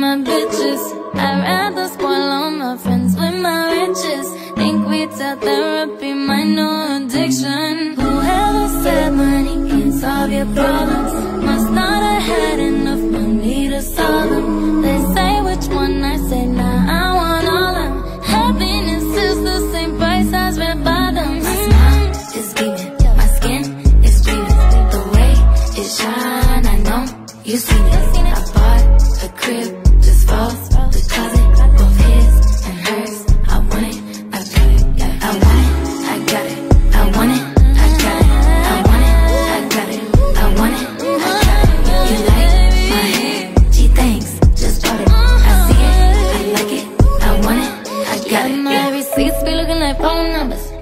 my bitches. I'd rather spoil all my friends with my riches. Think we tell therapy my new addiction. Whoever said money can solve your problems must not have had enough money to solve them. They say which one I say, nah, I want all of 'em. Happiness is the same price as red bottoms. My smile is beaming, my skin is gleaming. The way it shine, I know you see it.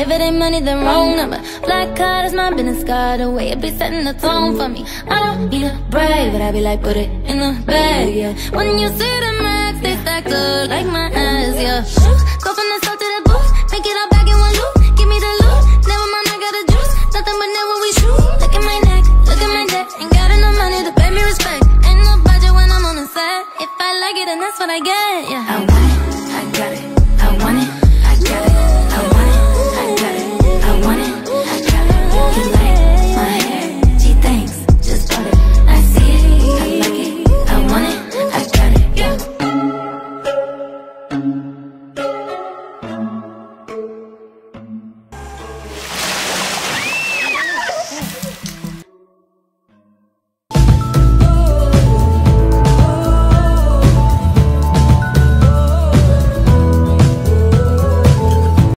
If it ain't money, then wrong number. Black card is my business card. The way it be setting the tone for me. I don't need a brag, but I be like, put it in the bag, yeah. When you see the max, they stacked up like my ass, yeah. Go from the south to the booth, make it all back in one loop. Give me the loot, never mind, I got the juice. Nothing but never we shoot. Look at my neck, look at my neck. Ain't got enough money to pay me respect. Ain't no budget when I'm on the set. If I like it, then that's what I get, yeah. I want it, I got it,